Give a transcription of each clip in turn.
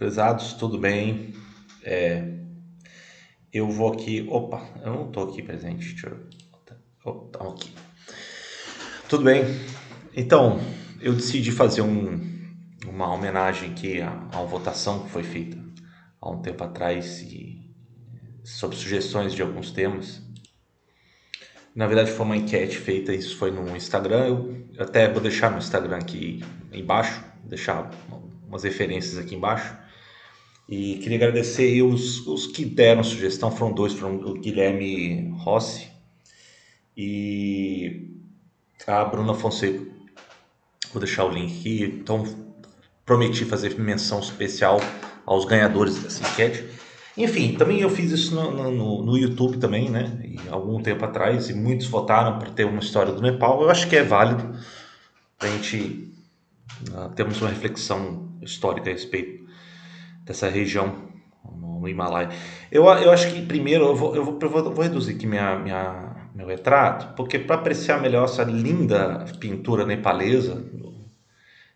Pesados, tudo bem? É, eu vou aqui. Opa, eu não estou aqui presente. Deixa eu. Aqui. Tudo bem? Então, eu decidi fazer um, uma homenagem aqui a, a uma votação que foi feita há um tempo atrás e, sobre sugestões de alguns temas. Na verdade, foi uma enquete feita, isso foi no Instagram. Eu até vou deixar no Instagram aqui embaixo, deixar umas referências aqui embaixo. E queria agradecer os, os que deram sugestão, foram dois, foram o Guilherme Rossi e a Bruna Fonseca. Vou deixar o link aqui. Então, prometi fazer menção especial aos ganhadores dessa enquete. Enfim, também eu fiz isso no, no, no YouTube também, né? E, algum tempo atrás, e muitos votaram para ter uma história do Nepal. Eu acho que é válido para a gente uh, termos uma reflexão histórica a respeito dessa região no, Himalaia. Eu, eu acho que primeiro eu vou, eu vou, eu vou reduzir aqui minha, minha, meu retrato, porque para apreciar melhor essa linda pintura nepalesa,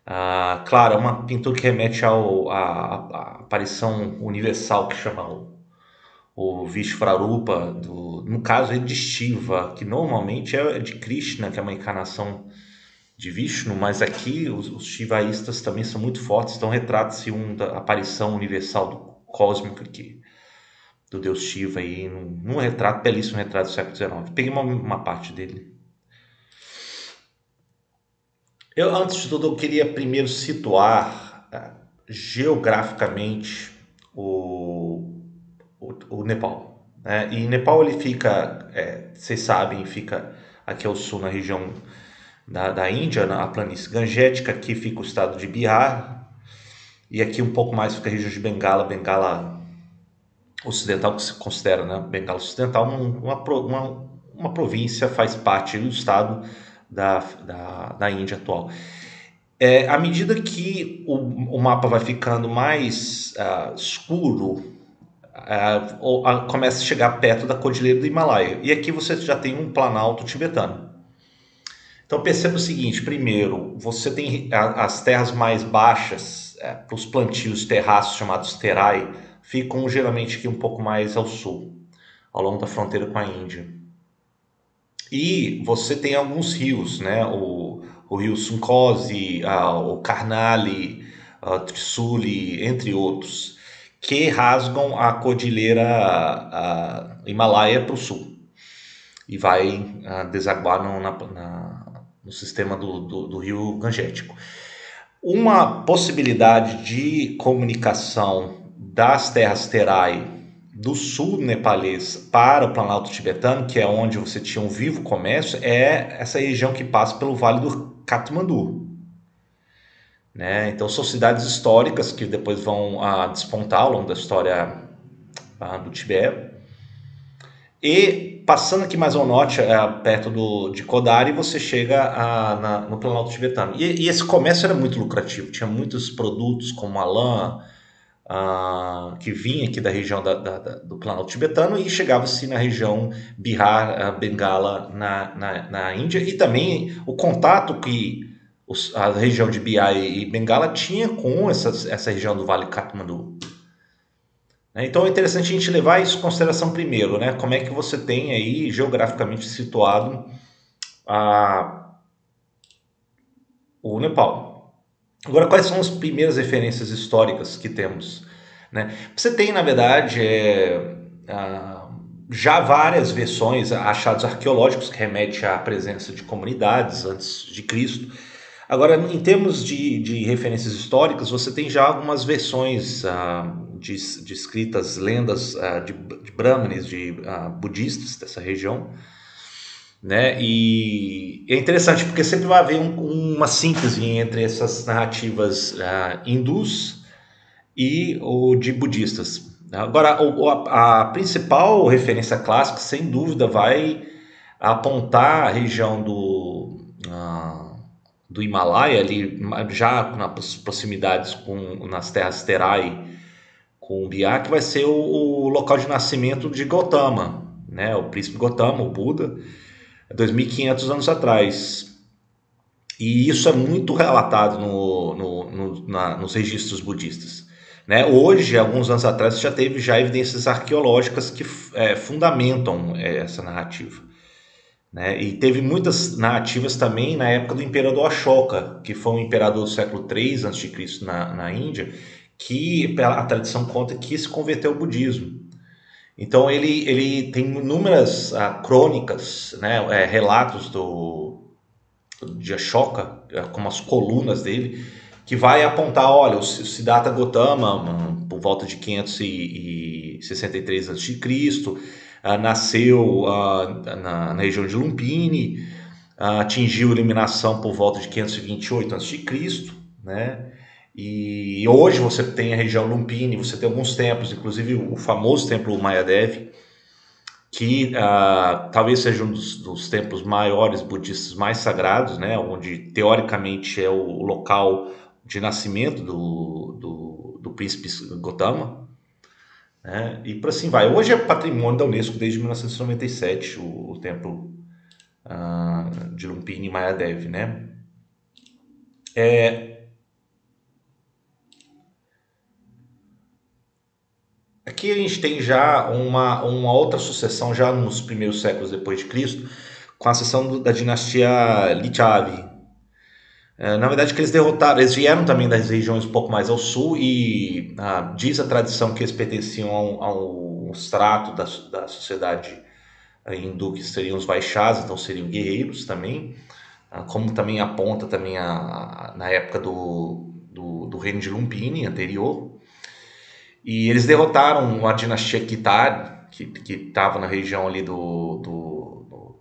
ah, claro, é uma pintura que remete ao, à, aparição universal que chama o, o do, no caso ele de Shiva, que normalmente é de Krishna, que é uma encarnação de Vishnu, mas aqui os, os shivaístas também são muito fortes, então retrata-se uma aparição universal do cósmico aqui, do deus Shiva aí, num, num retrato, belíssimo retrato do século XIX. Peguei uma, uma parte dele. Eu, antes de tudo, eu queria primeiro situar uh, geograficamente o, o, o Nepal. Né? E Nepal ele fica, é, vocês sabem, fica aqui ao sul, na região da, da Índia, na planície Gangética, aqui fica o estado de Bihar, e aqui um pouco mais fica a região de Bengala, Bengala Ocidental, que se considera, né, Bengala Ocidental, uma, uma, uma província, faz parte do estado da, da, da Índia atual. É, à medida que o, o mapa vai ficando mais uh, escuro, uh, uh, começa a chegar perto da Cordilheira do Himalaia. E aqui você já tem um planalto tibetano. Então perceba o seguinte: primeiro, você tem as terras mais baixas, é, os plantios terraços chamados terai, ficam geralmente aqui um pouco mais ao sul, ao longo da fronteira com a Índia. E você tem alguns rios, né? O, o rio Sunkosi, o Karnali, a Trisuli, entre outros, que rasgam a cordilheira a Himalaia para o sul e vai desaguar no, na, na no sistema do, do, do rio Gangético. Uma possibilidade de comunicação das terras Terai do sul nepalês para o Planalto tibetano, que é onde você tinha um vivo comércio, é essa região que passa pelo Vale do Katmandu. Né? Então são cidades históricas que depois vão ah, despontar ao longo da história ah, do Tibete. E passando aqui mais ao norte, é, perto do, de Kodari, você chega a, na, no Planalto Tibetano. E, e, esse comércio era muito lucrativo, tinha muitos produtos como a lã, uh, que vinha aqui da região da, da, da, do Planalto Tibetano e chegava-se na região Bihar, Bengala, na, na, na, Índia. E também o contato que os, a região de Bihar e Bengala tinha com essa, essa região do Vale Kathmandu. Né? Então é interessante a gente levar isso em consideração primeiro, né? Como é que você tem aí geograficamente situado a, o Nepal. Agora, quais são as primeiras referências históricas que temos? Né? Você tem, na verdade, é, a, já várias versões, achados arqueológicos que remetem à presença de comunidades antes de Cristo. Agora, em termos de, de referências históricas, você tem já algumas versões ah, de, de escritas lendas uh, de, de brahmanes, de uh, budistas dessa região, né? E é interessante porque sempre vai haver um, uma síntese entre essas narrativas uh, hindus e o de budistas. Agora, o, a, a, principal referência clássica, sem dúvida, vai apontar a região do do Himalaia ali já nas proximidades com nas terras Terai com Bia, que vai ser o, o, local de nascimento de Gautama, né? o príncipe Gautama, o Buda, 2.500 anos atrás. E isso é muito relatado no, no, no, na, nos registros budistas. Né? Hoje, alguns anos atrás, já teve já evidências arqueológicas que é, fundamentam é, essa narrativa. Né? E teve muitas narrativas também na época do imperador Ashoka, que foi um imperador do século III a.C. Na, na Índia, que a tradição conta que se converteu ao budismo. Então ele, ele tem inúmeras ah, crônicas, né, é, relatos do, de Ashoka, é, como as colunas dele, que vai apontar, olha, o Siddhartha Gautama, por volta de 563 a.C., uh, nasceu uh, na, na, região de Lumpini, atingiu eliminação por volta de 528 a.C., né? E hoje você tem a região Lumpini, você tem alguns templos, inclusive o famoso templo Mayadev, que uh, talvez seja um dos, dos, templos maiores budistas mais sagrados, né, onde teoricamente é o local de nascimento do, do, do príncipe Gotama, né, e por assim vai. Hoje é patrimônio da Unesco desde 1997, o, o templo uh, de Lumpini Mayadev, né. É, Aqui a gente tem já uma, uma outra sucessão, já nos primeiros séculos depois de Cristo, com a sucessão da dinastia Lichavi. É, na verdade, que eles derrotaram, eles vieram também das regiões um pouco mais ao sul e ah, diz a tradição que eles pertenciam a um, extrato da, da sociedade hindu que seriam os Vaixás, então seriam guerreiros também, ah, como também aponta também a, a, na época do, do, do reino de Lumpini anterior, e eles derrotaram a dinastia Kitar, que estava na região ali do, do,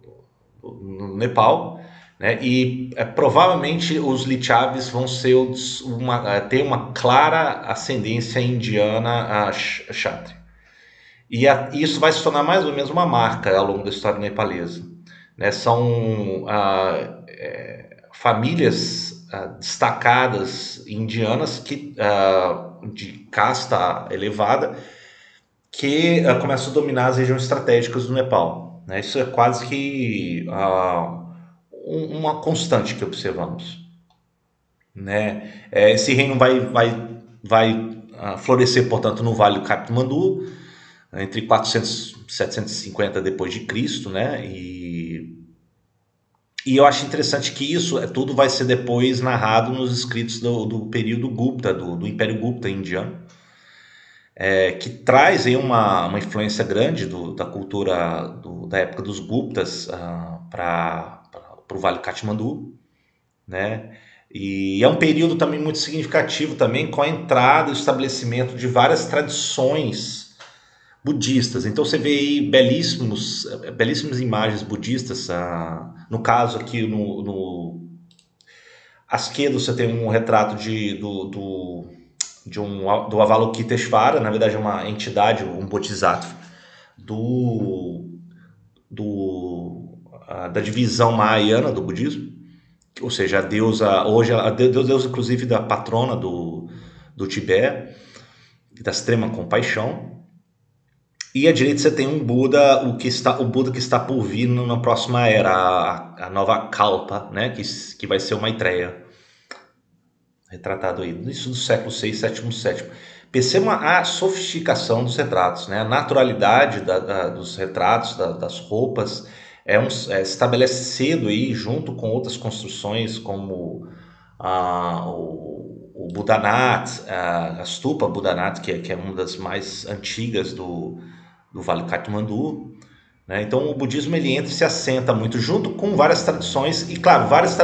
do, do Nepal, né? E é, provavelmente os Lichavis vão ser uma, é, ter uma clara ascendência indiana a Kshatriya. E a, isso vai se tornar mais ou menos uma marca ao longo da história nepalesa. Né? São ah, é, famílias ah, destacadas indianas que ah, de casta elevada que uh, a dominar as regiões estratégicas do Nepal. Né? Isso é quase que uh, um, uma constante que observamos. Né? É, esse reino vai, vai, vai uh, florescer, portanto, no Vale do Katmandu, entre 400 e 750 depois de Cristo, né? E e eu acho interessante que isso é, tudo vai ser depois narrado nos escritos do, do período Gupta, do, do Império Gupta indiano, é, que traz aí uma, uma influência grande do, da cultura do, da época dos Guptas uh, ah, para o Vale Katmandu, né? E é um período também muito significativo também com a entrada e o estabelecimento de várias tradições budistas. Então você vê aí belíssimos, belíssimas imagens budistas. Ah, no caso aqui no, no à esquerda você tem um retrato de, do, do, de um, do Avalokiteshvara, na verdade é uma entidade, um bodhisattva, do, do, ah, da divisão mahayana do budismo, ou seja, a deusa, hoje a deusa inclusive da patrona do, do Tibete, da extrema compaixão, e à direita você tem um Buda, o que está, o Buda que está por vir na próxima era, a, a nova Kalpa, né, que, que vai ser uma Maitreya. Retratado aí, isso do século 6, sétimo, sétimo. Perceba a sofisticação dos retratos, né? a naturalidade da, da, dos retratos, da, das roupas, é um, é, estabelece cedo aí, junto com outras construções como ah, o, o Buddhanath, a Stupa Buddhanath, que é, que é uma das mais antigas do, do Vale Katmandu. Né? Então o budismo ele entra e se assenta muito junto com várias tradições e claro vários,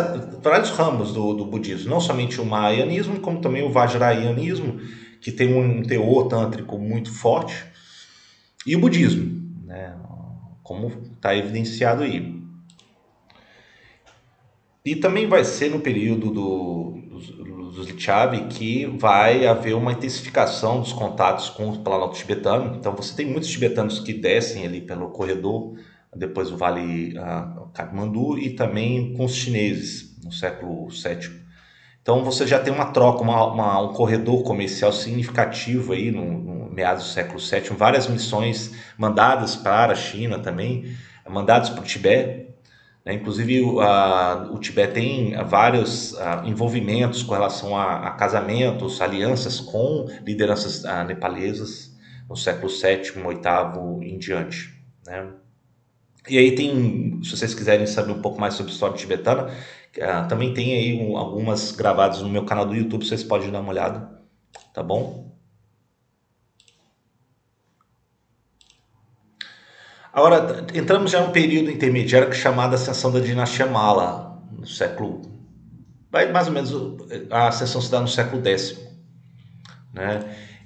vários ramos do, do budismo, não somente o Mahayaniismo como também o Vajrayanismo que tem um teor tântrico muito forte e o budismo, né? como está evidenciado aí. E também vai ser no período do, dos Lichavi que vai haver uma intensificação dos contatos com o Planalto tibetano. Então você tem muitos tibetanos que descem ali pelo corredor, depois do Vale uh, Kathmandu e também com os chineses no século VII. Então você já tem uma troca, uma, uma, um corredor comercial significativo aí no, no meados do século VII, várias missões mandadas para a China também, mandadas para o Tibete? Inclusive, o, a, o Tibete tem vários a, envolvimentos com relação a, a, casamentos, alianças com lideranças nepalesas no século VII, VIII em diante. Né? E aí tem, se vocês quiserem saber um pouco mais sobre história tibetana, também tem aí um, algumas gravadas no meu canal do YouTube, vocês podem dar uma olhada, tá bom? Agora, entramos já em um período intermediário que é chamado Ascensão da Dinastia Mala, no século... Vai mais ou menos, a ascensão se dá no século X, né?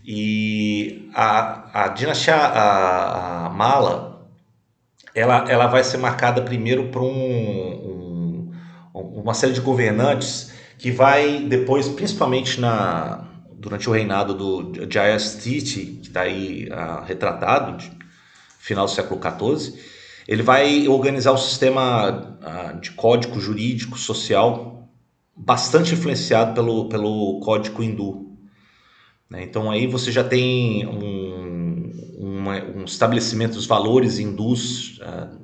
E a, a dinastia a, a Mala, ela, ela vai ser marcada primeiro por um, um, uma série de governantes que vai depois, principalmente na, durante o reinado do Jayastiti, que está aí uh, retratado, final do século XIV, ele vai organizar um sistema uh, de código jurídico social bastante influenciado pelo, pelo código hindu. Né? Então aí você já tem um um estabelecimento dos valores hindus uh,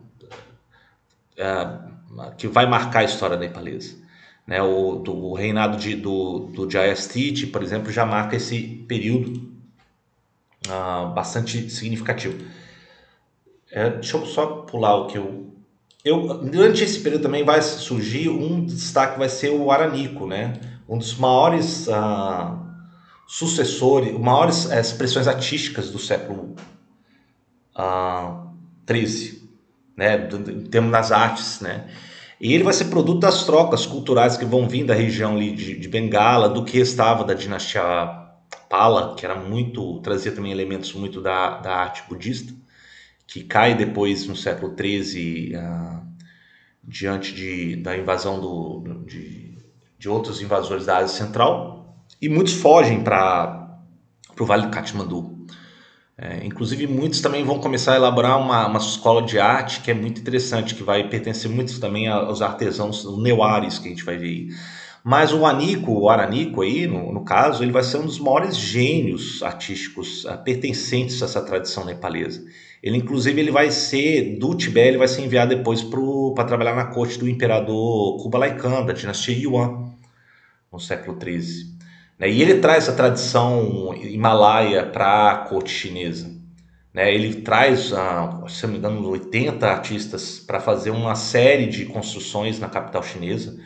uh, que vai marcar a história nepalesa. Né? O, do, o reinado de, do, do Jayastiti, por exemplo, já marca esse período uh, bastante significativo. É, deixa eu só pular o que eu, eu. Durante esse período também vai surgir um destaque, vai ser o Aranico, né? um dos maiores sucessores, maiores expressões artísticas do século ah, 13, né, em termos das artes, né? E ele vai ser produto das trocas culturais que vão vir da região ali de, de Bengala, do que restava da dinastia Pala, que era muito trazia também elementos muito da, da arte budista, que cai depois no século XIII ah, diante de, da invasão do, de, de outros invasores da Ásia Central, e muitos fogem para o Vale do Katmandu. É, inclusive, muitos também vão começar a elaborar uma, uma escola de arte que é muito interessante, que vai pertencer muito também aos artesãos neuares que a gente vai ver aí. Mas o Anico, o Aranico aí, no, no caso, ele vai ser um dos maiores gênios artísticos uh, pertencentes a essa tradição nepalesa. Ele, inclusive, ele vai ser, do Tibete, ele vai ser enviado depois para trabalhar na corte do imperador Kublai Khan, da dinastia Yuan, no século XIII. Né? E ele traz a tradição himalaia para a corte chinesa. Né? Ele traz, ah, se não me engano, 80 artistas para fazer uma série de construções na capital chinesa.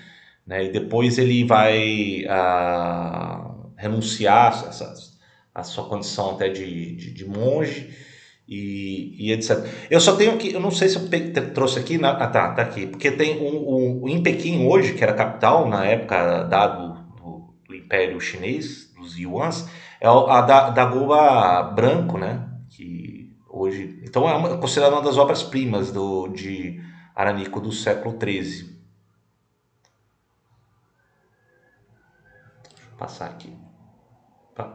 Né? E depois ele vai ah, renunciar a, sua condição até de, de monge e, e, etc. Eu só tenho aqui, eu não sei se eu trouxe aqui, na, ah tá, tá aqui, porque tem um, um, em Pequim hoje, que era capital na época dado Império Chinês, dos Yuans, é a da, da Goa Branco, né? Que hoje, então é uma, considerada uma das obras-primas do de Aranico do século XIII. Deixa eu passar aqui. Tá.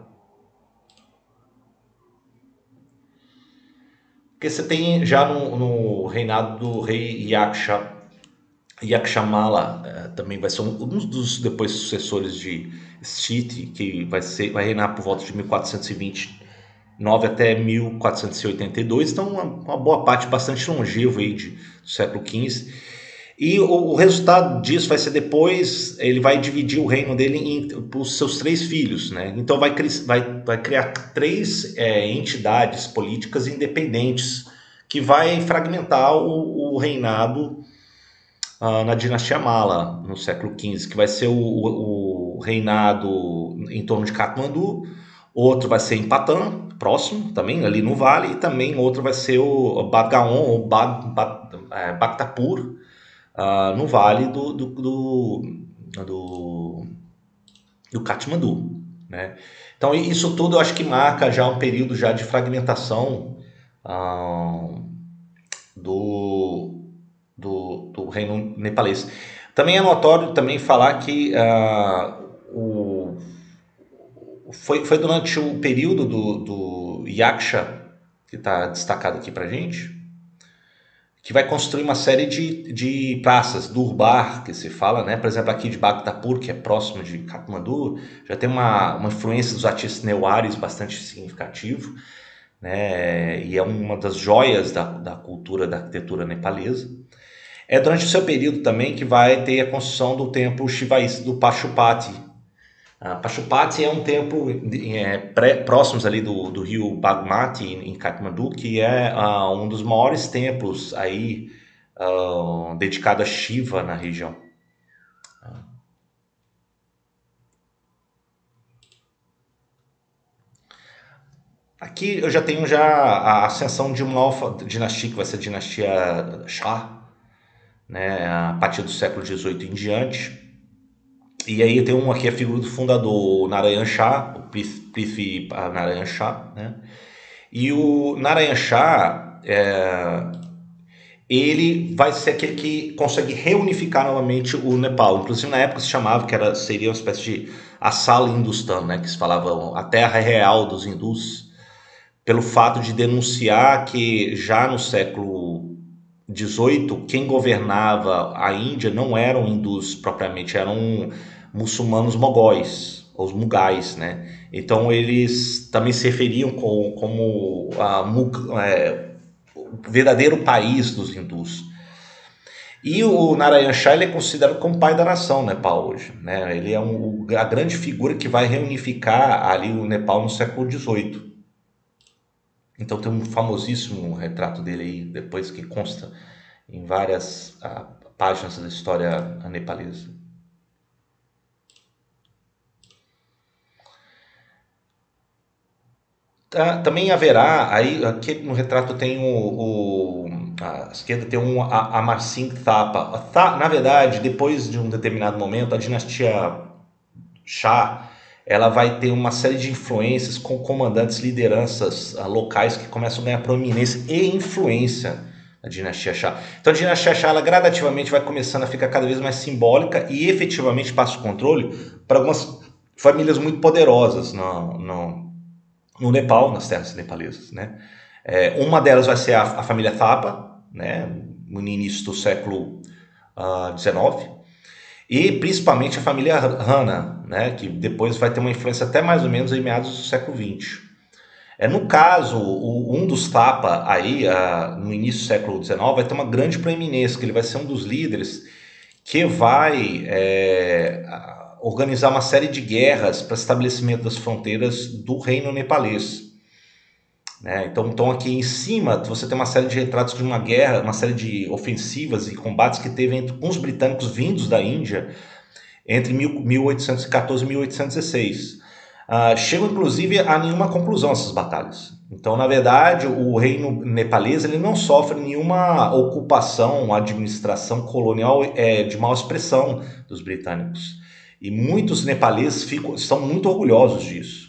Porque você tem já no, no reinado do rei Yaksha, Yakshamala, eh, também vai ser um, um dos depois sucessores de Stiti, que vai, ser, vai reinar por volta de 1429 até 1482, então uma, uma boa parte bastante longevo aí de, do século XV. E o, o, resultado disso vai ser depois, ele vai dividir o reino dele para os seus três filhos, né? Então vai, vai, vai criar três é, entidades políticas independentes que vai fragmentar o, o reinado uh, na dinastia Mala, no século XV, que vai ser o, o, o, reinado em torno de Katmandu, outro vai ser em Patan, próximo também, ali no vale, e também outro vai ser o Badgaon, ou Bag, Bag, é, Bhaktapur, uh, no vale do, do, do, do, do Katmandu. Né? Então isso tudo eu acho que marca já um período já de fragmentação uh, do, do, do reino nepalês. Também é notório também falar que uh, o, foi, foi durante o período do, do Yaksha, que está destacado aqui para gente, que vai construir uma série de, de praças, Durbar, que se fala, né? por exemplo, aqui de Bhaktapur, que é próximo de Kathmandu, já tem uma, uma influência dos artistas neuares bastante significativo, né? e é uma das joias da, da cultura da arquitetura nepalesa. É durante o seu período também que vai ter a construção do templo Shivaísta do Pashupati. Pashupati é um templo é, pré, próximos ali do, do rio Bagmati, em Kathmandu, que é uh, um dos maiores templos aí uh, dedicado a Shiva na região. Aqui eu já tenho já a ascensão de uma nova dinastia, que vai ser a dinastia Shah, né, a partir do século XVIII em diante. E aí tem um aqui a figura do fundador Narayan Shah, o Prithvi Narayan Shah, né? E o Narayan Shah, é, ele vai ser aquele que consegue reunificar novamente o Nepal. Inclusive na época se chamava que era seria uma espécie de Assala Hindustan, né? Que se falava a terra real dos hindus pelo fato de denunciar que já no século XVIII quem governava a Índia não eram hindus propriamente, eram muçulmanos mogóis, os mugais, né? Então eles também se referiam como, como a, é, o verdadeiro país dos hindus. E o Narayan Shah ele é considerado como pai da nação Nepal hoje. Né? Ele é um, a grande figura que vai reunificar ali o Nepal no século XVIII. Então tem um famosíssimo retrato dele aí, depois que consta em várias ah, páginas da história nepalesa. Ah, também haverá, aí aqui no retrato tem o, o a esquerda tem um Amar Singh Thapa. Na verdade, depois de um determinado momento, a dinastia Shah ela vai ter uma série de influências com comandantes, lideranças uh, locais que começam a ganhar proeminência e influência na dinastia Shah. Então a dinastia Shah ela gradativamente vai começando a ficar cada vez mais simbólica e efetivamente passa o controle para algumas famílias muito poderosas no, no, no Nepal, nas terras nepalesas. Né? É, uma delas vai ser a, a família Thapa, né? no início do século XIX. Uh, e principalmente a família Hanna, né, que depois vai ter uma influência até mais ou menos em meados do século XX. É, no caso, o, um dos Tapa, aí, a, no início do século XIX, vai ter uma grande proeminência, que ele vai ser um dos líderes que vai é, organizar uma série de guerras para estabelecimento das fronteiras do reino nepalês. Né? Então, então, aqui em cima você tem uma série de retratos de uma guerra, uma série de ofensivas e combates que teve entre os britânicos vindos da Índia entre 1814 e 1816. Uh, ah, chegam inclusive a nenhuma conclusão essas batalhas. Então, na verdade, o reino nepalês ele não sofre nenhuma ocupação, administração colonial é, de mal expressão dos britânicos. E muitos nepaleses ficam, estão muito orgulhosos disso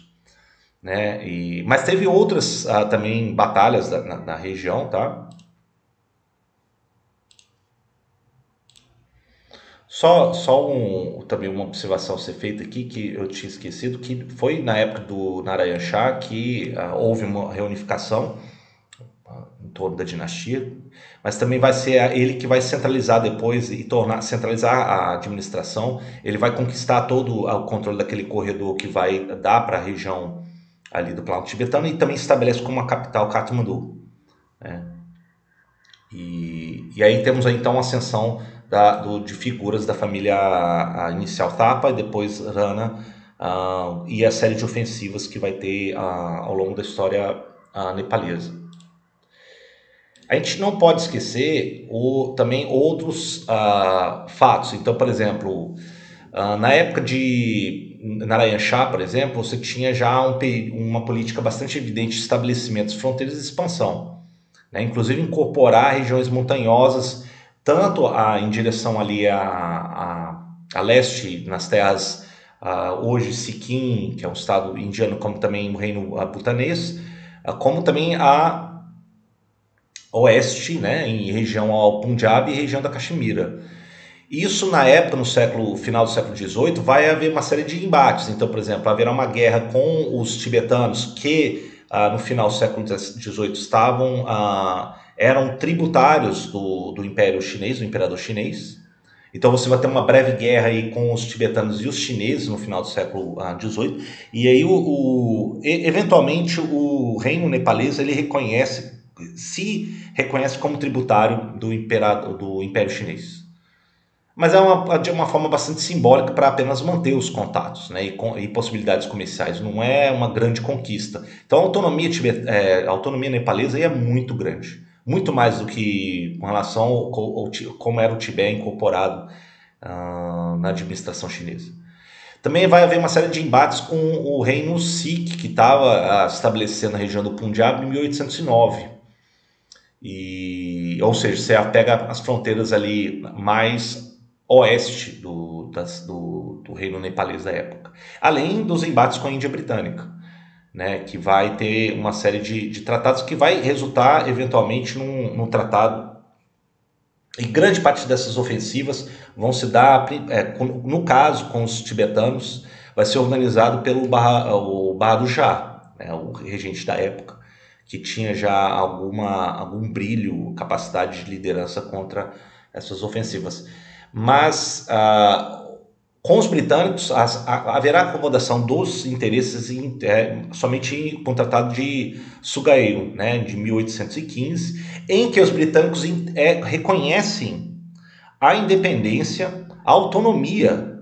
né? E, mas teve outras uh, também batalhas na, na, região, tá? Só, só um, também uma observação a ser feita aqui que eu tinha esquecido, que foi na época do Narayan Shah que uh, houve uma reunificação uh, em torno da dinastia, mas também vai ser ele que vai centralizar depois e tornar centralizar a administração. Ele vai conquistar todo o controle daquele corredor que vai dar para a região ali do Planalto Tibetano e também estabelece como a capital Katmandu. Né? E, e aí temos então a ascensão da, do, de figuras da família a inicial Thapa e depois Rana uh, e a série de ofensivas que vai ter uh, ao longo da história uh, nepalesa. A gente não pode esquecer o, também outros fatos. Então, por exemplo, na época de Narayan Shah, por exemplo, você tinha já um, uma política bastante evidente de estabelecimento de fronteiras e expansão, né? inclusive incorporar regiões montanhosas, tanto a, em direção ali a, a, a leste, nas terras hoje Sikkim, que é um estado indiano, como também o reino bhutanês, como também a oeste, né, em região ao Punjab e região da Caxemira. Isso na época, no século final do século XVIII, vai haver uma série de embates. Então, por exemplo, haverá uma guerra com os tibetanos que ah, no final do século XVIII estavam ah, eram tributários do, do Império Chinês, do Imperador Chinês. Então você vai ter uma breve guerra aí com os tibetanos e os chineses no final do século XVIII. Ah, e aí, o, o, eventualmente, o reino nepalês ele reconhece se reconhece como tributário do, imperador, do Império Chinês. Mas é uma, de uma forma bastante simbólica para apenas manter os contatos né, e, e, possibilidades comerciais. Não é uma grande conquista. Então a autonomia, é, a autonomia nepalesa é muito grande. Muito mais do que com relação ao, ao como era o Tibete incorporado uh, na administração chinesa. Também vai haver uma série de embates com o reino Sikh, que estava uh, estabelecendo a região do Punjab em 1809. E, ou seja, você pega as fronteiras ali mais oeste do, das, do, do, reino nepalês da época. Além dos embates com a Índia Britânica, né, que vai ter uma série de, de tratados que vai resultar eventualmente num, num, tratado. E grande parte dessas ofensivas vão se dar, é, no caso com os tibetanos, vai ser organizado pelo Barra, o Bahadur Shah, né, o regente da época, que tinha já alguma, algum brilho, capacidade de liderança contra essas ofensivas mas ah, com os britânicos as, a, haverá acomodação dos interesses em, é, somente com o Tratado de Sugaeiro, né, de 1815, em que os britânicos é, reconhecem a independência, a autonomia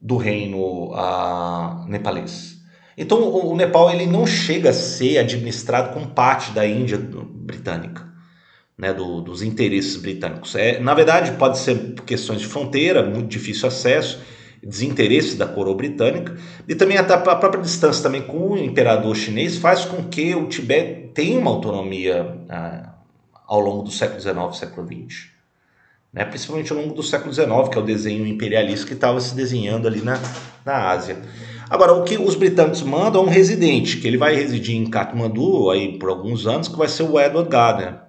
do reino ah, nepalês. Então o, Nepal ele não chega a ser administrado como parte da Índia britânica né, do, dos interesses britânicos. É, na verdade, pode ser questões de fronteira, muito difícil acesso, desinteresse da coroa britânica, e também a, a própria distância também com o imperador chinês faz com que o Tibete tenha uma autonomia ah, ao longo do século XIX século XX. Né, principalmente ao longo do século XIX, que é o desenho imperialista que estava se desenhando ali na, na Ásia. Agora, o que os britânicos mandam é um residente, que ele vai residir em Kathmandu aí por alguns anos, que vai ser o Edward Gardner.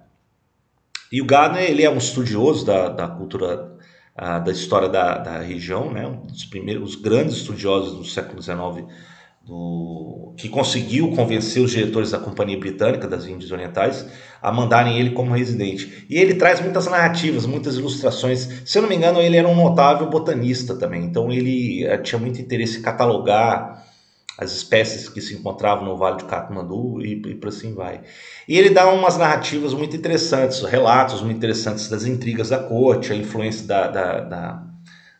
E o Gardner ele é um estudioso da, da cultura, da história da, da região, né? um dos primeiros, os grandes estudiosos do século XIX, do, que conseguiu convencer os diretores da Companhia Britânica das Índias Orientais a mandarem ele como residente. E ele traz muitas narrativas, muitas ilustrações. Se eu não me engano, ele era um notável botanista também, então ele eh, tinha muito interesse em catalogar as espécies que se encontravam no Vale de Katmandu e, e por assim vai. E ele dá umas narrativas muito interessantes, relatos muito interessantes das intrigas da corte, a influência da, da, da,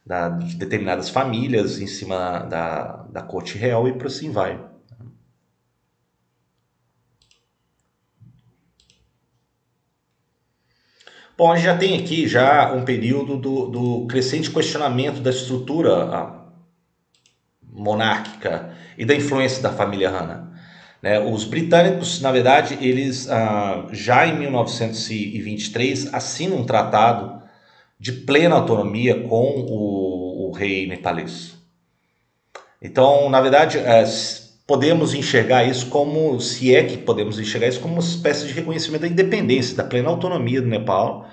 da de determinadas famílias em cima da, da corte real e por assim vai. Bom, a gente já tem aqui já um período do, do crescente questionamento da estrutura monárquica e da influência da família Hanna. Né? Os britânicos, na verdade, eles ah, já em 1923 assinam um tratado de plena autonomia com o, o rei nepalês. Então, na verdade, é, podemos enxergar isso como, se é que podemos enxergar isso como uma espécie de reconhecimento da independência, da plena autonomia do Nepal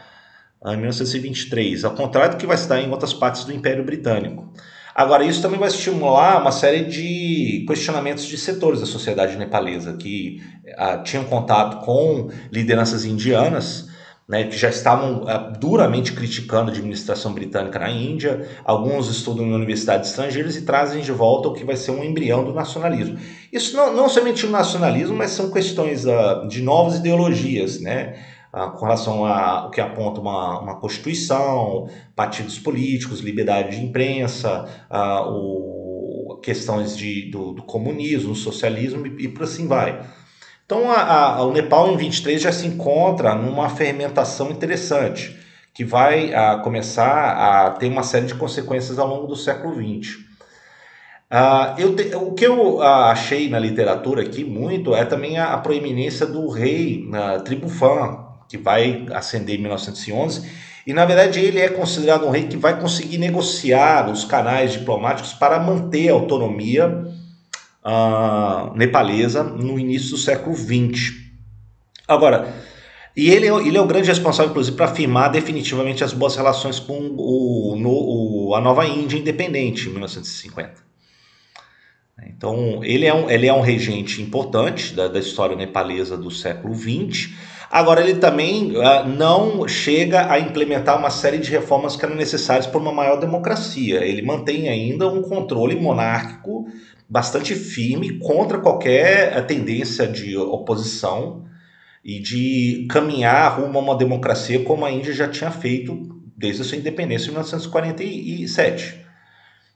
em 1923, ao contrário do que vai estar em outras partes do Império Britânico. Agora, isso também vai estimular uma série de questionamentos de setores da sociedade nepalesa que ah, tinham contato com lideranças indianas, né, que já estavam ah, duramente criticando a administração britânica na Índia. Alguns estudam em universidades estrangeiras e trazem de volta o que vai ser um embrião do nacionalismo. Isso não, não somente o nacionalismo, mas são questões ah, de novas ideologias, né? ah, com relação ao que aponta uma, uma Constituição, partidos políticos, liberdade de imprensa, o, questões de, do, do comunismo, socialismo e, e por assim vai. Então, a, a, o Nepal em 23 já se encontra numa fermentação interessante, que vai a, começar a ter uma série de consequências ao longo do século XX. Uh, eu te, o que eu uh, achei na literatura aqui muito é também a, proeminência do rei uh, Tribufan, que vai ascender em 1911, e na verdade ele é considerado um rei que vai conseguir negociar os canais diplomáticos para manter a autonomia uh, nepalesa no início do século XX. Agora, e ele, é ele é o grande responsável, inclusive, para afirmar definitivamente as boas relações com o, no, o, a nova Índia independente em 1950. Então, ele é um, ele é um regente importante da, da história nepalesa do século XX, Agora, ele também uh, não chega a implementar uma série de reformas que eram necessárias para uma maior democracia. Ele mantém ainda um controle monárquico bastante firme contra qualquer eh, tendência de oposição e de caminhar rumo a uma democracia como a Índia já tinha feito desde a sua independência em 1947.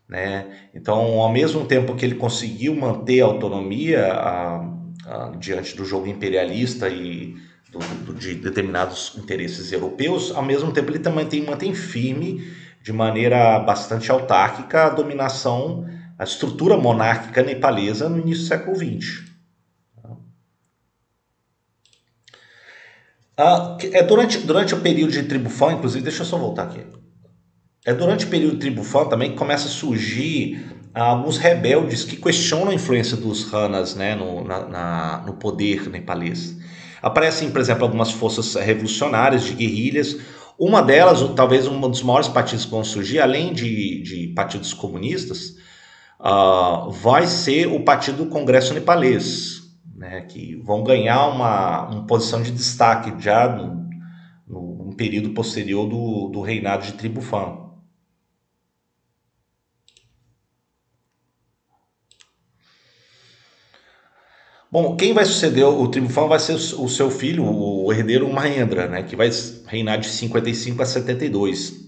Né? Então, ao mesmo tempo que ele conseguiu manter a autonomia a, a, diante do jogo imperialista e do, do, de determinados interesses europeus, ao mesmo tempo ele também tem, mantém firme, de maneira bastante autárquica, a dominação, a estrutura monárquica nepalesa no início do século XX. Ah, é durante, durante o período de Tribufão, inclusive, deixa eu só voltar aqui. É durante o período de também que começa a surgir ah, alguns rebeldes que questionam a influência dos Ranas né, no, na, na, no poder nepalês. Aparecem, por exemplo, algumas forças revolucionárias de guerrilhas. Uma delas, talvez um dos maiores partidos que vão surgir, além de, de partidos comunistas, uh, vai ser o Partido do Congresso Nepalês, né, que vão ganhar uma, uma posição de destaque já no, no, período posterior do, do reinado de Tribufan. Bom, quem vai suceder o Tribufan vai ser o seu filho, o herdeiro Mahendra, né, que vai reinar de 55 a 72.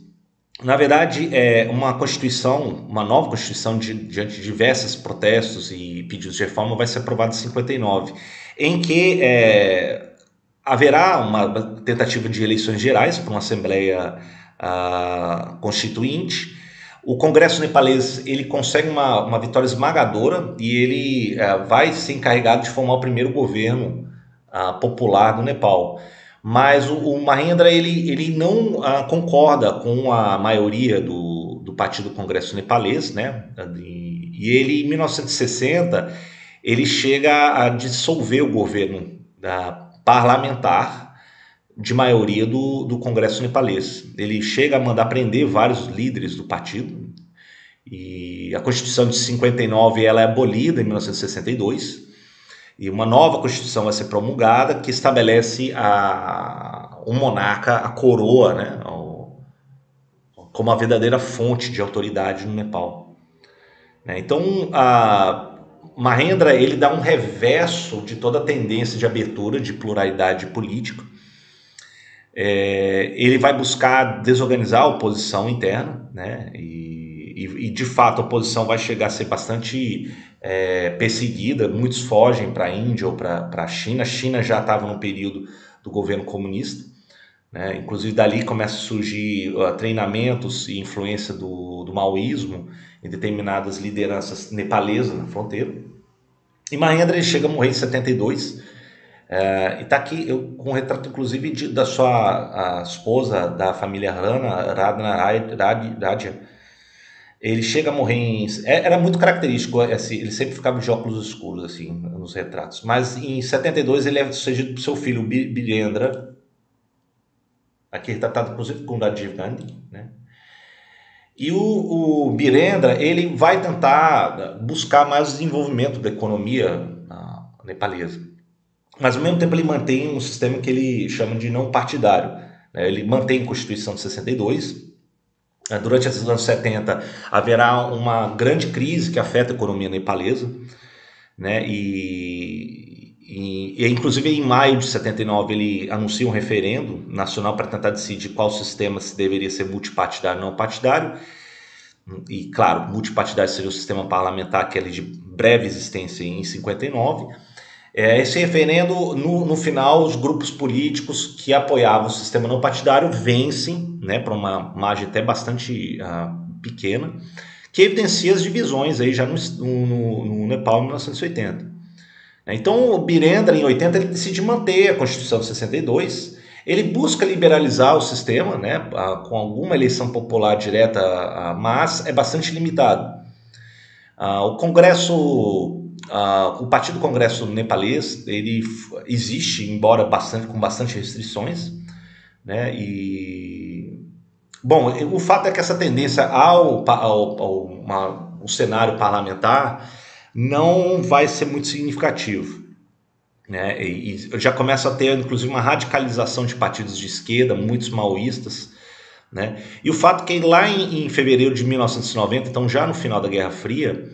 Na verdade, é uma constituição, uma nova constituição de, diante de diversos protestos e pedidos de reforma vai ser aprovada em 59, em que é, haverá uma tentativa de eleições gerais para uma assembleia uh, constituinte o Congresso nepalês ele consegue uma, uma vitória esmagadora e ele é, vai ser encarregado de formar o primeiro governo uh, popular do Nepal. Mas o, o Mahendra ele, ele não uh, concorda com a maioria do, do Partido Congresso Nepalês, né? E ele, em 1960, ele chega a dissolver o governo da, parlamentar de maioria do, do Congresso nepalês. Ele chega a mandar prender vários líderes do partido e a Constituição de 59 ela é abolida em 1962 e uma nova Constituição vai ser promulgada que estabelece a, o monarca, a coroa, né, como a verdadeira fonte de autoridade no Nepal. Né. Então, a Mahendra ele dá um reverso de toda a tendência de abertura, de pluralidade política, é, ele vai buscar desorganizar a oposição interna, né? E, e, e, de fato a oposição vai chegar a ser bastante é, perseguida. Muitos fogem para a Índia ou para a China. A China já estava no período do governo comunista. Né? Inclusive dali começa a surgir uh, treinamentos e influência do, do maoísmo em determinadas lideranças nepalesas na fronteira. E Mahendra chega a morrer em 72 é, e está aqui eu, com um retrato, inclusive, de, da sua esposa da família Rana, Radna Radha. Ele chega a morrer em. É, era muito característico, assim, ele sempre ficava de óculos escuros, assim, nos retratos. Mas em 72 ele é sucedido por seu filho, Birendra. Aqui retratado, inclusive, com Rajiv Gandhi, né? E o, o Birendra, ele vai tentar buscar mais desenvolvimento da economia nepalesa mas ao mesmo tempo ele mantém um sistema que ele chama de não partidário. Né? Ele mantém a Constituição de 62. Né? Durante esses anos 70 haverá uma grande crise que afeta a economia nepalesa, né? E, e, e, inclusive em maio de 79 ele anuncia um referendo nacional para tentar decidir qual sistema se deveria ser multipartidário ou não partidário. E claro, multipartidário seria o sistema parlamentar que é de breve existência em 59. É, esse referendo, no, no final, os grupos políticos que apoiavam o sistema não partidário vencem, né, para uma margem até bastante uh, pequena, que evidencia as divisões aí já no, no, no Nepal em 1980. Então, o Birendra, em 80, ele decide manter a Constituição de 62, ele busca liberalizar o sistema, né, com alguma eleição popular direta, mas é bastante limitado. Ah, o Congresso Uh, o Partido Congresso Nepalês ele existe, embora bastante com bastante restrições, né? E bom, o fato é que essa tendência ao, ao, ao uma, o cenário parlamentar não vai ser muito significativo. Né? E, e já começa a ter, inclusive, uma radicalização de partidos de esquerda, muitos maoístas. Né? E o fato é que lá em, em fevereiro de 1990, então já no final da Guerra Fria,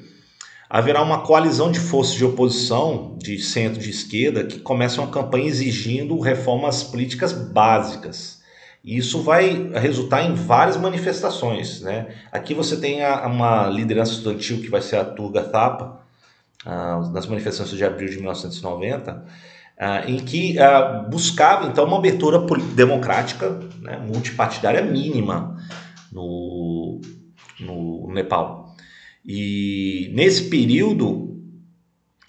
haverá uma coalizão de forças de oposição de centro de esquerda que começam uma campanha exigindo reformas políticas básicas. E isso vai resultar em várias manifestações. Né? Aqui você tem a, uma liderança estudantil que vai ser a Turga Thapa, uh, nas manifestações de abril de 1990, uh, em que uh, buscava então uma abertura democrática, né, multipartidária mínima no, no Nepal. E nesse período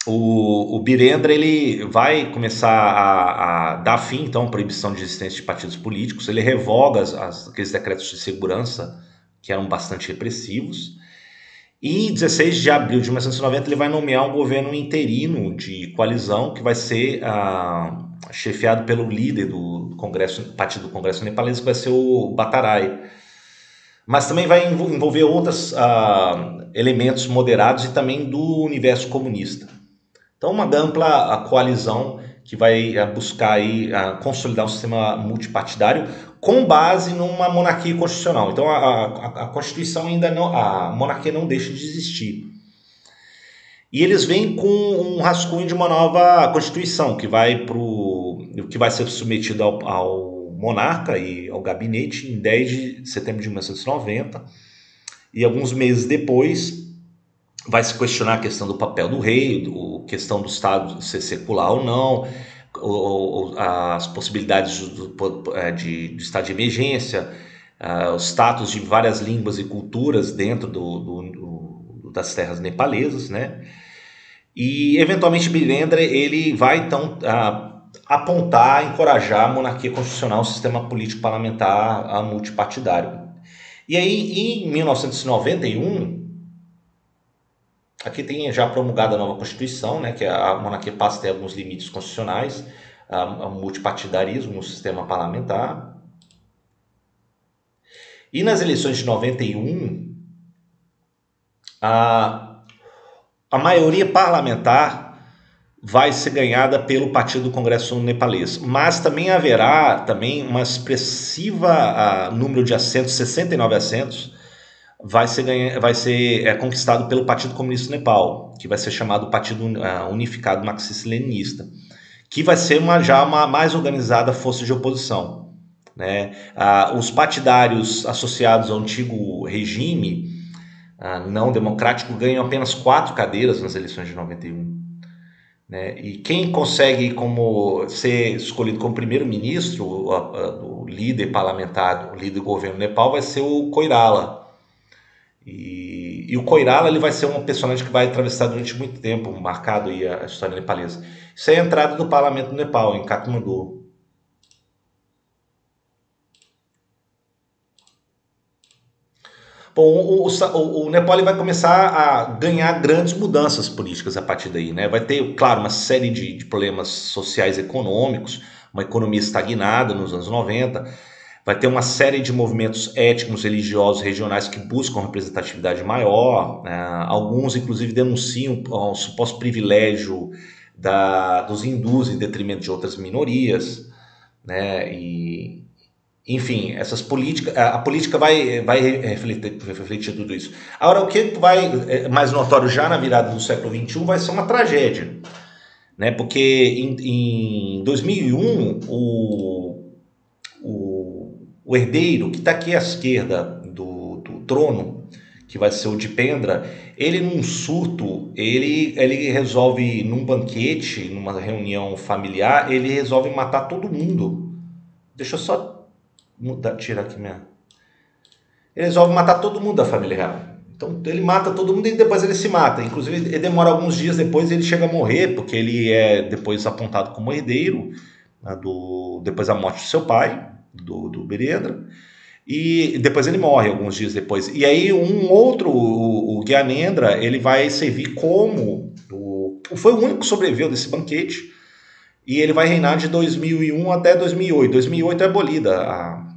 o, o Birendra ele vai começar a, a, dar fim então à proibição de existência de partidos políticos, ele revoga as, as, aqueles decretos de segurança que eram bastante repressivos. E em 16 de abril de 1990 ele vai nomear um governo interino de coalizão que vai ser ah, chefiado pelo líder do Congresso, Partido do Congresso Nepalês, que vai ser o Batarai. Mas também vai envolver outros ah, elementos moderados e também do universo comunista. Então, uma ampla coalizão que vai eh, buscar aí, consolidar um sistema multipartidário com base numa monarquia constitucional. Então, a, a, a Constituição ainda não, a monarquia não deixa de existir. E eles vêm com um rascunho de uma nova Constituição que vai pro, que vai ser submetido ao, ao monarca e ao gabinete em 10 de setembro de 1990. E alguns meses depois, vai se questionar a questão do papel do rei, a questão do Estado ser secular ou não, ou, as possibilidades do, é, de, de estado de emergência, uh, os status de várias línguas e culturas dentro do, do, do, das terras nepalesas, né? E eventualmente Birendra ele vai então uh, apontar, encorajar a monarquia constitucional, o sistema político parlamentar multipartidário. E aí, em 1991, Aqui tem já promulgada a nova Constituição, né, que a monarquia passa a ter alguns limites constitucionais, o multipartidarismo no sistema parlamentar. E nas eleições de 91, a, a maioria parlamentar vai ser ganhada pelo Partido do Congresso Nepalês, mas também haverá também uma expressiva número de assentos, 69 assentos, vai ser, ganha, vai ser é, conquistado pelo Partido Comunista do Nepal, que vai ser chamado Partido uh, Unificado Marxista-Leninista, que vai ser uma, já uma mais organizada força de oposição. Né? Uh, os partidários associados ao antigo regime uh, não democrático ganham apenas quatro cadeiras nas eleições de 91. Né? E quem consegue como ser escolhido como primeiro-ministro, o, líder parlamentar, o líder do governo do Nepal, vai ser o Koirala, e, e, o Koirala ele vai ser um personagem que vai atravessar durante muito tempo, marcado aí a, história nepalesa. Isso é a entrada do parlamento do Nepal, em Kathmandu. Bom, o, o, o, Nepal vai começar a ganhar grandes mudanças políticas a partir daí. Né? Vai ter, claro, uma série de, de problemas sociais e econômicos, uma economia estagnada nos anos 90 Vai ter uma série de movimentos étnicos, religiosos, regionais que buscam representatividade maior. Né? Alguns, inclusive, denunciam o suposto privilégio da, dos hindus em detrimento de outras minorias. Né? E, enfim, essas políticas, a política vai, vai refletir, refletir tudo isso. Agora, o que vai é, mais notório já na virada do século XXI vai ser uma tragédia. Né? Porque em, em 2001, o, o o herdeiro, que está aqui à esquerda do, do trono, que vai ser o de Pendra, ele num surto, ele, ele resolve num banquete, numa reunião familiar, ele resolve matar todo mundo. Deixa eu só tirar aqui minha. Ele resolve matar todo mundo da família real. Então ele mata todo mundo e depois ele se mata. Inclusive ele demora alguns dias depois ele chega a morrer porque ele é depois apontado como herdeiro né, do depois da morte do seu pai do, do Birendra, e depois ele morre alguns dias depois. E aí um outro, o, o Gyanendra, ele vai servir como o, foi o único que sobreviveu desse banquete e ele vai reinar de 2001 até 2008. 2008 é abolida a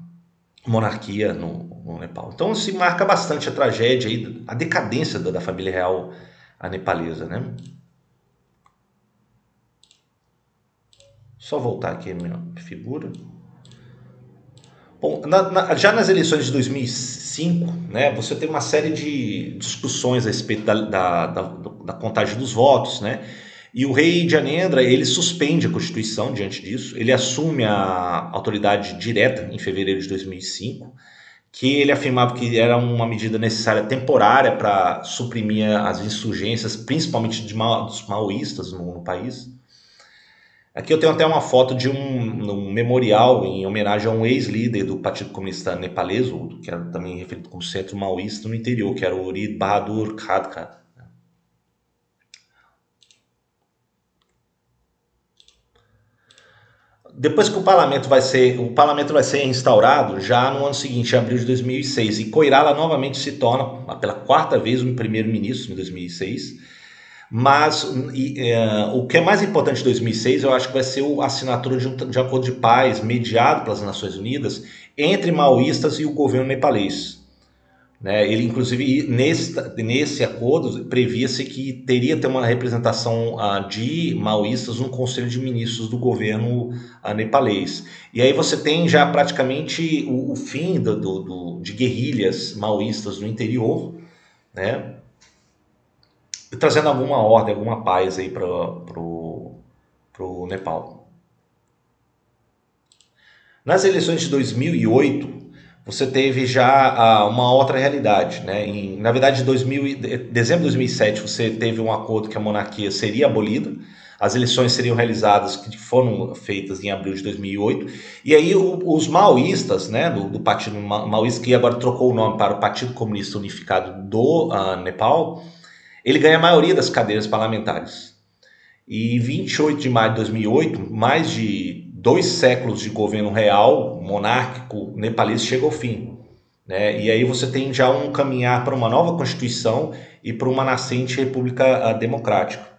monarquia no, no Nepal. Então se marca bastante a tragédia aí, a decadência da, da família real nepalesa, né? Só voltar aqui a minha figura. Bom, na, na, já nas eleições de 2005, né, você teve uma série de discussões a respeito da, da, da, da contagem dos votos, né? E o rei de ele suspende a Constituição diante disso, ele assume a autoridade direta em fevereiro de 2005, que ele afirmava que era uma medida necessária temporária para suprimir as insurgências, principalmente de dos maoístas no, no, país. Aqui eu tenho até uma foto de um, um memorial em homenagem a um ex-líder do Partido Comunista Nepalês, que era também referido como centro maoísta no interior, que era o Uri Bahadur Khadka. Depois que o parlamento vai ser o parlamento vai ser instaurado já no ano seguinte, em abril de 2006, e Koirala novamente se torna pela quarta vez o primeiro-ministro em 2006. Mas e, é, o que é mais importante de 2006, eu acho que vai ser a assinatura de um de acordo de paz mediado pelas Nações Unidas entre maoístas e o governo nepalês. Né? Ele, inclusive, nesse, nesse acordo, previa-se que teria ter uma representação uh, de maoístas no Conselho de Ministros do governo uh, nepalês. E aí você tem já praticamente o, o fim do, do, do, de guerrilhas maoístas no interior, né? trazendo alguma ordem, alguma paz aí para o Nepal. Nas eleições de 2008, você teve já uh, uma outra realidade. Né? Em, na verdade, em 2000, dezembro de 2007, você teve um acordo que a monarquia seria abolida, as eleições seriam realizadas, que foram feitas em abril de 2008, e aí os maoístas, né, do, do, Partido Maoísta, que agora trocou o nome para o Partido Comunista Unificado do uh, Nepal, ele ganha a maioria das cadeiras parlamentares. E 28 de maio de 2008, mais de dois séculos de governo real, monárquico, nepalês chega ao fim. Né? E aí você tem já um caminhar para uma nova constituição e para uma nascente república uh, democrática.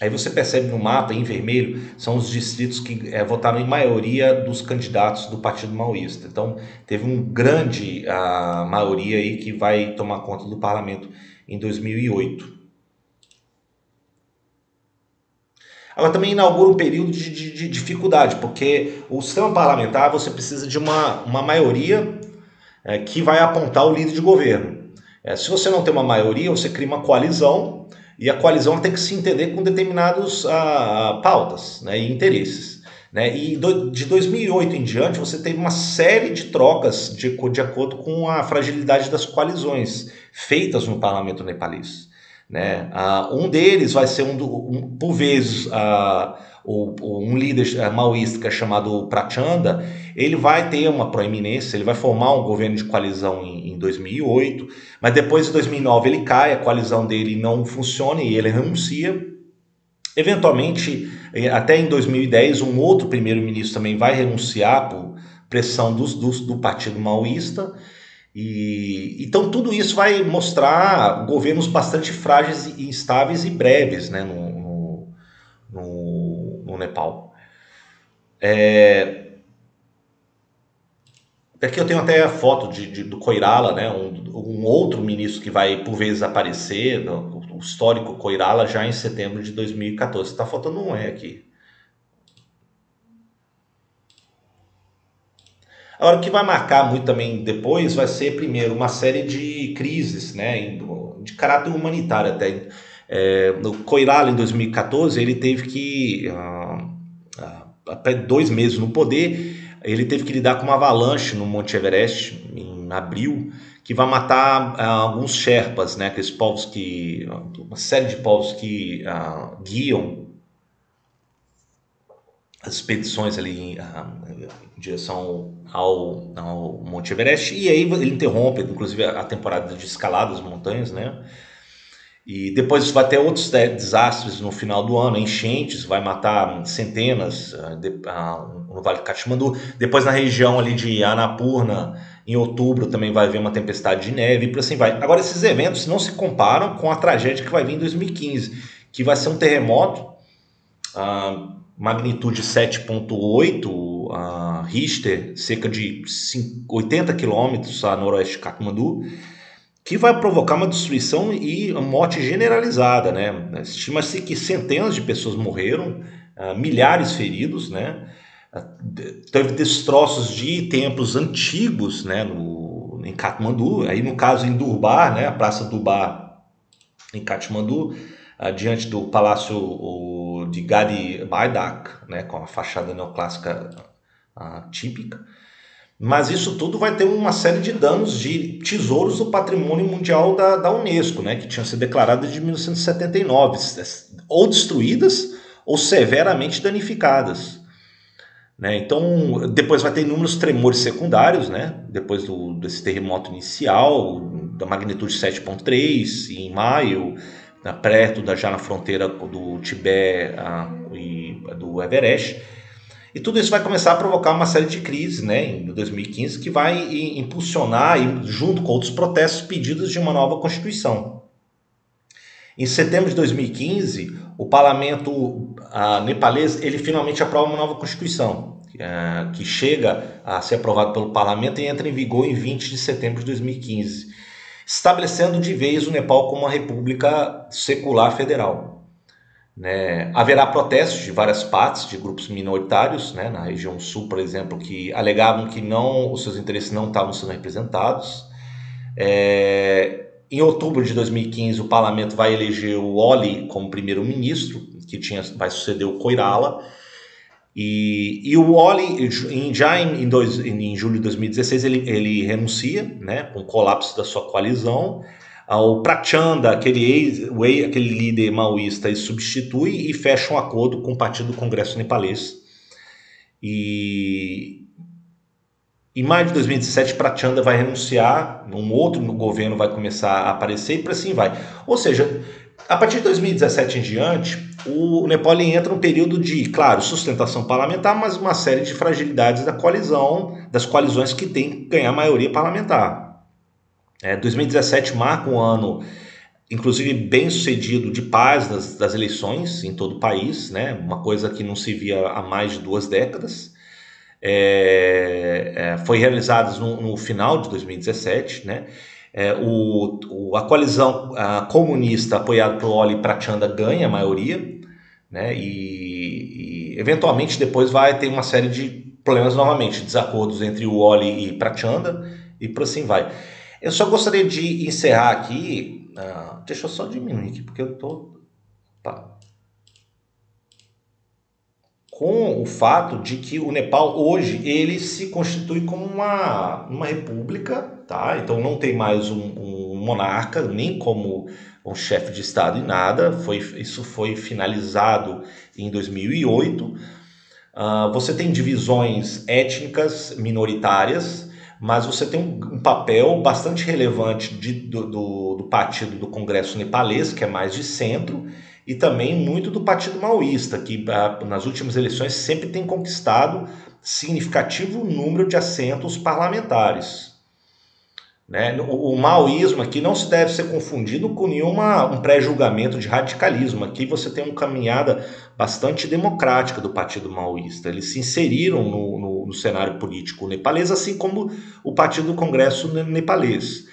Aí você percebe no mapa, em vermelho, são os distritos que é, votaram em maioria dos candidatos do Partido Maoísta. Então, teve um grande uh, maioria aí que vai tomar conta do parlamento em 2008. Ela também inaugura um período de, de, de, dificuldade, porque o sistema parlamentar você precisa de uma, uma maioria é, que vai apontar o líder de governo. É, se você não tem uma maioria, você cria uma coalizão e a coalizão tem que se entender com determinadas ah, pautas né, e interesses. Né? E do, de 2008 em diante, você teve uma série de trocas de, de acordo com a fragilidade das coalizões feitas no parlamento nepalês. Né? Uh, um deles vai ser, um, um por vezes, uh, um líder maoísta chamado Prachanda, ele vai ter uma proeminência, ele vai formar um governo de coalizão em, em 2008, mas depois de 2009 ele cai, a coalizão dele não funciona e ele renuncia. Eventualmente, eh, até em 2010, um outro primeiro-ministro também vai renunciar por pressão dos, dos, do partido maoísta. E, então tudo isso vai mostrar governos bastante frágeis e instáveis e breves né, no, no, no Nepal. É, Aqui eu tenho até a foto de, de do Koirala, né, um, um, outro ministro que vai por vezes aparecer, no, o histórico Koirala, já em setembro de 2014. Está faltando um E aqui. Agora, o que vai marcar muito também depois vai ser, primeiro, uma série de crises, né, de caráter humanitário até. É, no Koirala, em 2014, ele teve que, ah, ah, até dois meses no poder, ele teve que lidar com uma avalanche no Monte Everest, em abril, que vai matar ah, alguns Sherpas, né, aqueles povos que, uma série de povos que guiam as expedições ali em, em direção ao, ao Monte Everest, e aí ele interrompe, inclusive, a temporada de escalada das montanhas, né? E depois vai ter outros desastres no final do ano, enchentes, vai matar centenas uh, de, uh, no Vale do Katmandu. Depois na região ali de Annapurna, em outubro também vai haver uma tempestade de neve e por assim vai. Agora esses eventos não se comparam com a tragédia que vai vir em 2015, que vai ser um terremoto, uh, magnitude 7.8 a Richter, cerca de 80 quilômetros a noroeste de Kathmandu, que vai provocar uma destruição e morte generalizada, né? Estima-se que centenas de pessoas morreram, milhares feridos, né? teve destroços de templos antigos, né, no, em Katmandu, aí no caso em Durbar, né, a Praça Durbar em Katmandu, diante do Palácio de Gadi Baidak, né, com a fachada neoclássica uh, típica. Mas isso tudo vai ter uma série de danos de tesouros do patrimônio mundial da, da Unesco, né, que tinham sido declarados de 1979, ou destruídas ou severamente danificadas. Né? Então, depois vai ter inúmeros tremores secundários, né? depois do, desse terremoto inicial, da magnitude 7,3 em maio, perto da, já na fronteira do Tibete e do Everest. E tudo isso vai começar a provocar uma série de crises né, em 2015 que vai impulsionar, junto com outros protestos, pedidos de uma nova Constituição. Em setembro de 2015, o parlamento nepalês ele finalmente aprova uma nova Constituição, uh, que chega a ser aprovada pelo parlamento e entra em vigor em 20 de setembro de 2015, estabelecendo de vez o Nepal como uma república secular federal. Né? Haverá protestos de várias partes, de grupos minoritários, né? na região sul, por exemplo, que alegavam que não, os seus interesses não estavam sendo representados. É, em outubro de 2015, o parlamento vai eleger o Oli como primeiro-ministro, que tinha, vai suceder o Koirala. E, e o Oli, já em, em, dois, em, julho de 2016, ele, ele renuncia, né, com o colapso da sua coalizão. O Prachanda, aquele, ex, aquele líder maoísta, substitui e fecha um acordo com o Partido do Congresso Nepalês. E em maio de 2017, Prachanda vai renunciar, um outro governo vai começar a aparecer e por assim vai. Ou seja, a partir de 2017 em diante, o Nepal entra num período de, claro, sustentação parlamentar, mas uma série de fragilidades da coalizão, das coalizões que tem que ganhar maioria parlamentar. É, 2017 marca um ano, inclusive bem sucedido, de paz das, das eleições em todo o país, né? uma coisa que não se via há mais de duas décadas. É, é, foi realizado no, no, final de 2017, né? É, o, o, a coalizão a comunista apoiada pelo Oli Prachanda ganha a maioria, né? E, e, eventualmente depois vai ter uma série de problemas novamente, desacordos entre o Oli e Prachanda e por assim vai. Eu só gostaria de encerrar aqui. Uh, deixa eu só diminuir aqui, porque eu tô. Com o fato de que o Nepal hoje ele se constitui como uma, uma república, tá? Então não tem mais um, um monarca, nem como um chefe de estado e nada. Foi, isso foi finalizado em 2008. Uh, ah, você tem divisões étnicas minoritárias, mas você tem um, um papel bastante relevante de, do, do, do, partido do Congresso nepalês, que é mais de centro, e também muito do Partido Maoísta, que ah, nas últimas eleições sempre tem conquistado significativo número de assentos parlamentares. Né? O, o, maoísmo aqui não se deve ser confundido com nenhuma um pré-julgamento de radicalismo. Aqui você tem uma caminhada bastante democrática do Partido Maoísta. Eles se inseriram no, no, no cenário político nepalês, assim como o Partido do Congresso nepalês.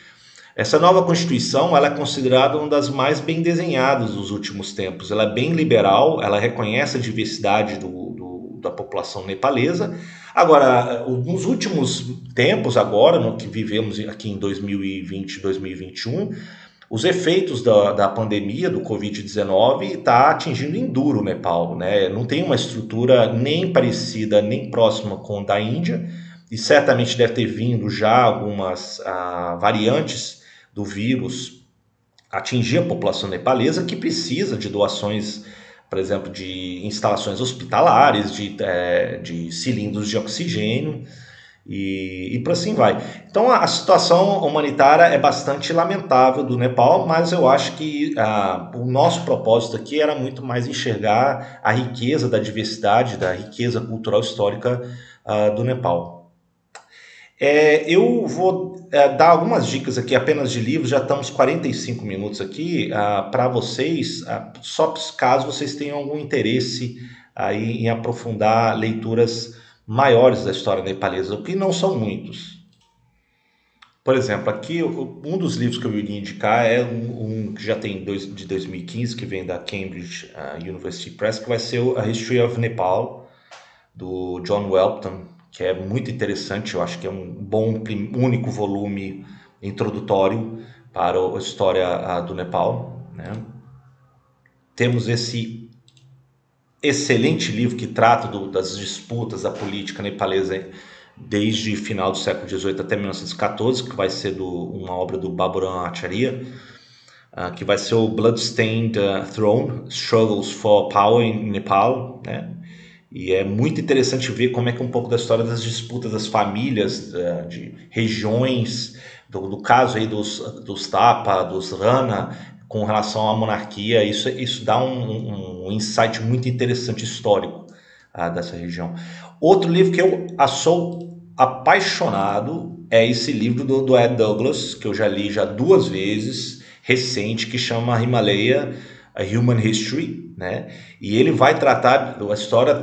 Essa nova Constituição ela é considerada uma das mais bem desenhadas dos últimos tempos. Ela é bem liberal, ela reconhece a diversidade do, do, da população nepalesa, Agora, nos últimos tempos, agora, no que vivemos aqui em 2020 2021, os efeitos da, da pandemia do Covid-19 está atingindo em duro o Nepal. Né? Não tem uma estrutura nem parecida, nem próxima com a da Índia, e certamente deve ter vindo já algumas ah, variantes do vírus atingir a população nepalesa que precisa de doações por exemplo, de instalações hospitalares, de, é, de cilindros de oxigênio e, e por assim vai. Então a, situação humanitária é bastante lamentável do Nepal, mas eu acho que ah, o nosso propósito aqui era muito mais enxergar a riqueza da diversidade, da riqueza cultural histórica ah, do Nepal. É, eu vou é, dar algumas dicas aqui apenas de livros, já estamos 45 minutos aqui ah, para vocês, ah, só caso vocês tenham algum interesse aí em aprofundar leituras maiores da história nepalesa, o que não são muitos. Por exemplo, aqui um dos livros que eu iria indicar é um, um que já tem dois, de 2015, que vem da Cambridge uh, University Press, que vai ser a History of Nepal, do John Welton, que é muito interessante, eu acho que é um bom único volume introdutório para a história do Nepal. Né? Temos esse excelente livro que trata do, das disputas da política nepalesa desde final do século XVIII até 1914, que vai ser do, uma obra do Baburan Acharya, uh, que vai ser o Bloodstained uh, Throne, Struggles for Power in Nepal, né? E é muito interessante ver como é que um pouco da história das disputas das famílias, uh, de regiões, do, do, caso aí dos, dos Tapa, dos Rana, com relação à monarquia, isso, isso dá um, um insight muito interessante histórico uh, dessa região. Outro livro que eu sou apaixonado é esse livro do, do Ed Douglas, que eu já li já duas vezes, recente, que chama Himalaya, A Human History, né? E ele vai tratar a história,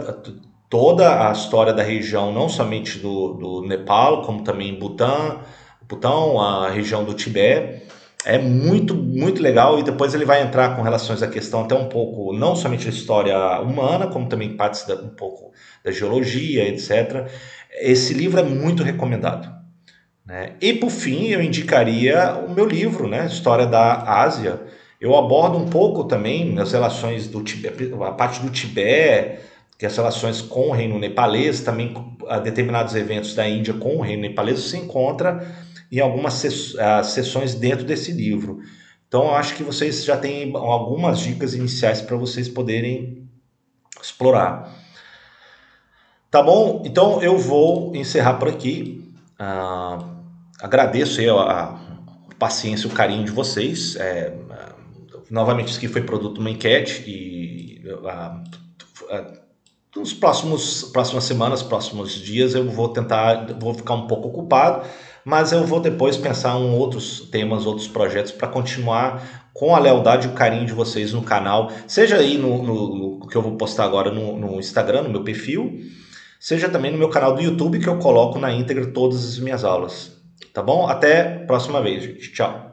toda a história da região, não somente do, do Nepal, como também Butão, Butão, a região do Tibete, é muito, muito legal e depois ele vai entrar com relações à questão até um pouco, não somente da história humana, como também partes da, um pouco da geologia, etc. Esse livro é muito recomendado. Né? E por fim, eu indicaria o meu livro, né? História da Ásia. Eu abordo um pouco também as relações do Tibete, a parte do Tibete, que as relações com o reino nepalês, também determinados eventos da Índia com o reino nepalês se encontra em algumas sessões dentro desse livro. Então, eu acho que vocês já têm algumas dicas iniciais para vocês poderem explorar. Tá bom? Então, eu vou encerrar por aqui. Uh, agradeço aí a, a, paciência, o carinho de vocês. É, novamente, isso aqui foi produto de uma enquete e uh, uh, nos próximos próximas semanas, próximos dias, eu vou tentar, vou ficar um pouco ocupado mas eu vou depois pensar em outros temas, outros projetos para continuar com a lealdade e o carinho de vocês no canal, seja aí no, no, no que eu vou postar agora no, no, Instagram, no meu perfil, seja também no meu canal do YouTube que eu coloco na íntegra todas as minhas aulas. Tá bom? Até a próxima vez, gente. Tchau.